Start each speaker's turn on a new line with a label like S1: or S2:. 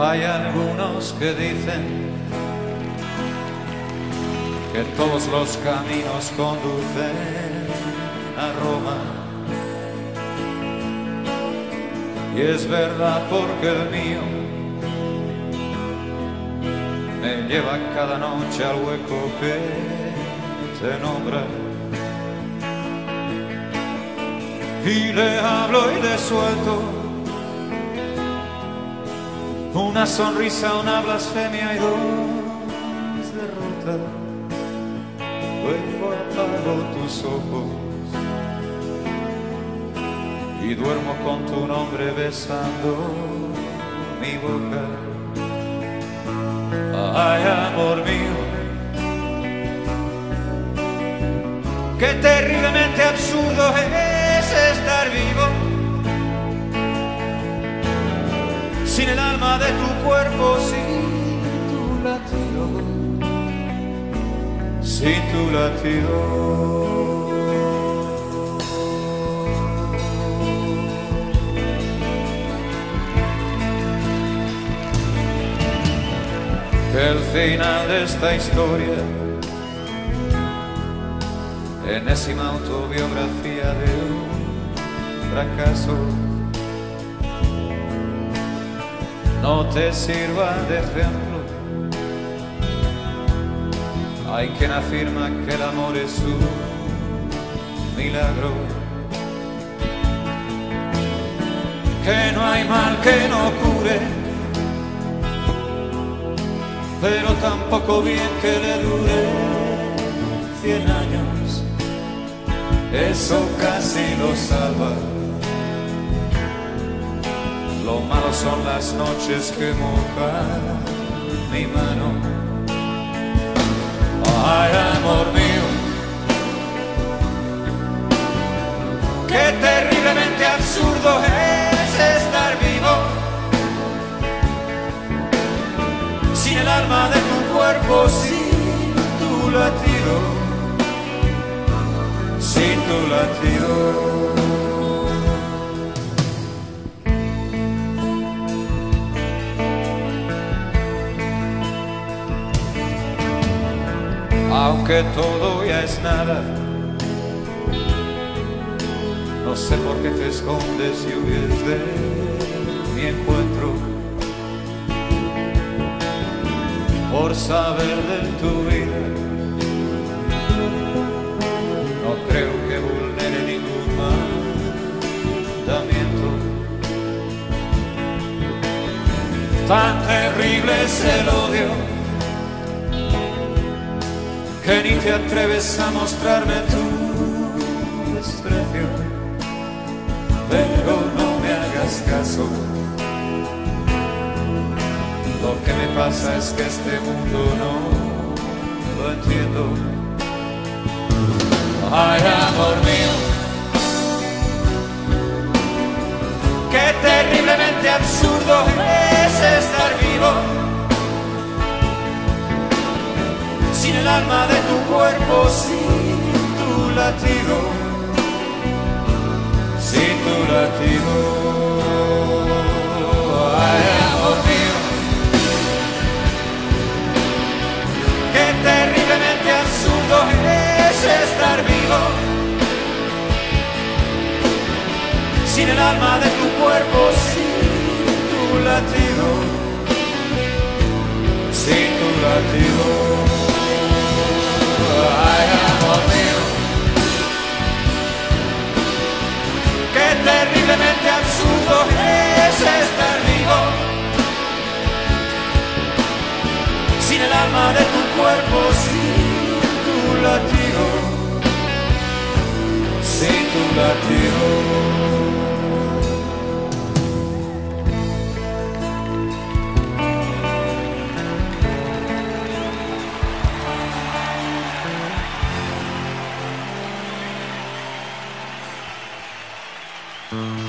S1: Hay algunos que dicen que todos los caminos conducen a Roma. Y es verdad porque el mío lleva cada noche al hueco que te nombra. Y le hablo y le suelto una sonrisa, una blasfemia y dos derrotas. Luego apago tus ojos y duermo con tu nombre besando mi boca. Ay, amor mío, qué terriblemente absurdo es estar vivo. Sin el alma de tu cuerpo, sin tu latido, sin tu latido. El final de esta historia, enésima autobiografía de un fracaso. No te sirva de ejemplo. Hay quien afirma que el amor es un milagro, que no hay mal que no cure, pero tampoco bien que le dure cien años, eso casi lo salva. Lo malo son las noches que mojan mi mano. El alma de tu cuerpo, sin tu latido, sin tu latido. aunque todo ya es nada. No sé por qué te escondes y huyes de mi encuentro. Por saber de tu vida, no creo que vulnere ningún mandamiento. Tan terrible es el odio que ni te atreves a mostrarme tu desprecio, pero no me hagas caso. Que me pasa es que este mundo no lo entiendo. Ay, amor mío, qué terriblemente absurdo es estar vivo sin el alma de tu cuerpo, sin tu latido, Sin el alma de tu cuerpo, sin tu latido, sin tu latido. Ay, amor mío, qué terriblemente absurdo es estar vivo sin el alma de tu cuerpo, sin tu latido, sin tu latido. Mm-hmm.